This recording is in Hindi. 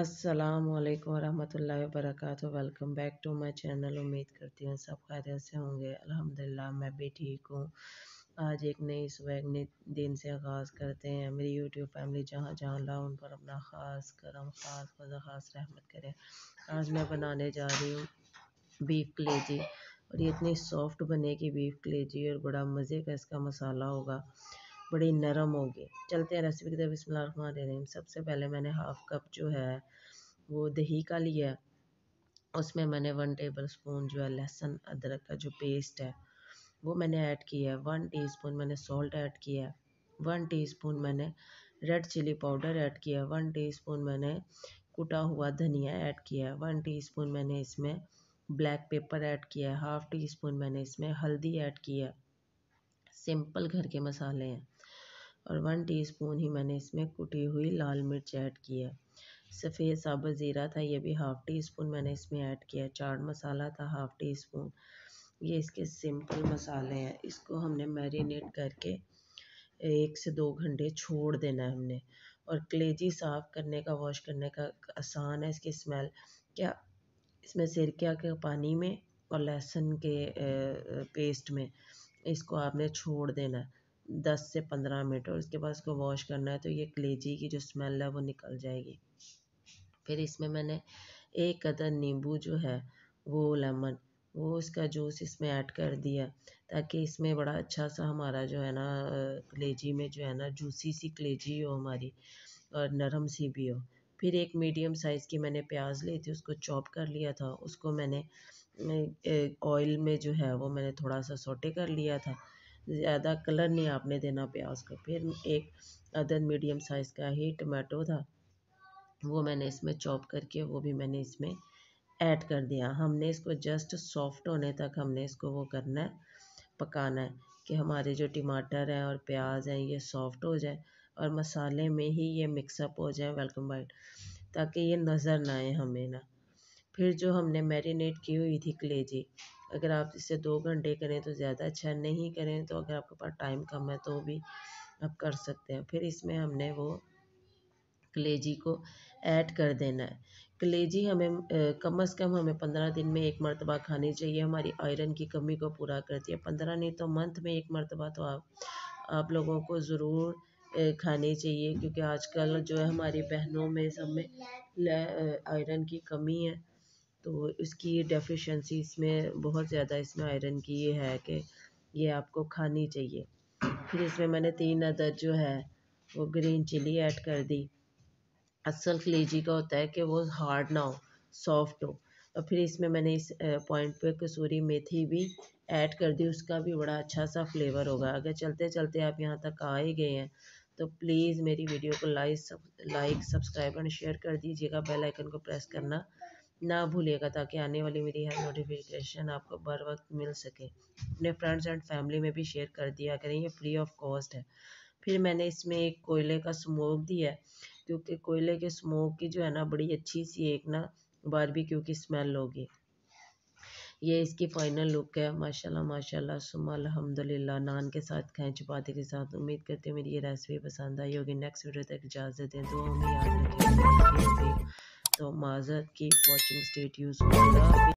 असलकम वरहमल वरक welcome back to my channel उम्मीद करती हूँ सब खैरियत से होंगे। अल्हम्दुलिल्लाह, मैं भी ठीक हूँ। आज एक नई सुबह एक नई दिन से आगाज़ करते हैं। मेरी यूट्यूब फैमिली जहाँ जहाँ ला उन पर अपना ख़ास करम, ख़ास फजा ख़ास रहमत करें। आज मैं बनाने जा रही हूँ बीफ कलेजी और ये इतनी सॉफ्ट बनेगी बीफ कलेजी और बड़ा मज़े का इसका मसाला होगा। बड़ी नरम होगी। चलते हैं रेसिपी की तरफ़। बिस्मिल्लाह सबसे पहले मैंने हाफ़ कप जो है, वो दही का लिया उसमें मैंने वन टेबल स्पून जो है लहसुन, अदरक का जो पेस्ट है, वो मैंने ऐड किया है। वन टीस्पून मैंने सॉल्ट ऐड किया है। वन टीस्पून मैंने रेड चिली पाउडर ऐड किया है। वन टीस्पून मैंने कुटा हुआ धनिया ऐड किया है। वन टीस्पून मैंने इसमें ब्लैक पेपर ऐड किया है। हाफ़ टी स्पून मैंने इसमें हल्दी ऐड किया है। सिंपल घर के मसाले हैं। और वन टीस्पून ही मैंने इसमें कुटी हुई लाल मिर्च ऐड की है। सफ़ेद साबुत ज़ीरा था, ये भी हाफ़ टी स्पून मैंने इसमें ऐड किया चाट मसाला था, हाफ़ टी स्पून ये इसके सिंपल मसाले हैं। इसको हमने मैरिनेट करके एक से दो घंटे छोड़ देना है हमने। और कलेजी साफ़ करने का, वॉश करने का आसान है इसकी स्मेल। क्या इसमें सिरका के पानी में और लहसुन के पेस्ट में इसको आपने छोड़ देना है। दस से पंद्रह मिनट और उसके बाद उसको वॉश करना है तो ये कलेजी की जो स्मेल है वो निकल जाएगी। फिर इसमें मैंने एक कदर नींबू जो है, वो लेमन वो इसका जूस इसमें ऐड कर दिया, ताकि इसमें बड़ा अच्छा सा हमारा जो है ना कलेजी में जो है ना जूसी सी कलेजी हो हमारी और नरम सी भी हो। फिर एक मीडियम साइज़ की मैंने प्याज ली थी, उसको चॉप कर लिया था, उसको मैंने ऑयल में जो है वो मैंने थोड़ा सा सोटे कर लिया था। ज़्यादा कलर नहीं आपने देना प्याज को। फिर एक अदर मीडियम साइज़ का ही टमाटो था, वो मैंने इसमें चॉप करके, वो भी मैंने इसमें ऐड कर दिया। हमने इसको जस्ट सॉफ्ट होने तक हमने इसको वो करना है, पकाना है कि हमारे जो टमाटर हैं और प्याज हैं, ये सॉफ्ट हो जाए और मसाले में ही ये मिक्सअप हो जाए वेलकम बाइट ताकि ये नज़र ना आए हमें ना। फिर जो हमने मैरिनेट की हुई थी कलेजी अगर आप इसे दो घंटे करें तो ज़्यादा अच्छा नहीं करें तो अगर आपके पास टाइम कम है तो भी आप कर सकते हैं। फिर इसमें हमने वो कलेजी को ऐड कर देना है। कलेजी हमें कम अज़ कम हमें पंद्रह दिन में एक मरतबा खानी चाहिए। हमारी आयरन की कमी को पूरा करती है। पंद्रह नहीं तो मंथ में एक मरतबा तो आप आप लोगों को ज़रूर खानी चाहिए। क्योंकि आजकल जो है हमारी बहनों में सब में आयरन की कमी है। तो इसकी डेफिशिएंसी इसमें बहुत ज़्यादा इसमें आयरन की ये है कि ये आपको खानी चाहिए। फिर इसमें मैंने तीन अदद जो है, वो ग्रीन चिली ऐड कर दी। असल खलीजी का होता है कि वो हार्ड ना हो सॉफ्ट हो। और फिर इसमें मैंने इस पॉइंट पे कसूरी मेथी भी ऐड कर दी, उसका भी बड़ा अच्छा सा फ्लेवर होगा। अगर चलते चलते आप यहाँ तक आ ही गए हैं तो प्लीज़ मेरी वीडियो को like like subscribe and share कर दीजिएगा। बेल आइकन को प्रेस करना ना भूलिएगा ताकि आने वाली मेरी हर नोटिफिकेशन आपको बर वक्त मिल सके। अपने फ्रेंड्स एंड फैमिली में भी शेयर कर दिया करें, ये फ्री ऑफ़ कॉस्ट है। फिर मैंने इसमें एक कोयले का स्मोक दिया है, क्योंकि कोयले के स्मोक की जो है ना, बड़ी अच्छी सी एक ना बारबेक्यू की स्मेल होगी। ये इसकी फाइनल लुक है। माशाल्लाह माशाल्लाह सुमा अल्हम्दुलिल्लाह, नान के साथ खाएँ चपाती के साथ। उम्मीद करते हैं मेरी ये रेसिपी पसंद आई होगी। नेक्स्ट वीडियो तक इजाज़त दें। दो हमें याद रखें। तो माजर की वॉचिंग स्टेट यूज़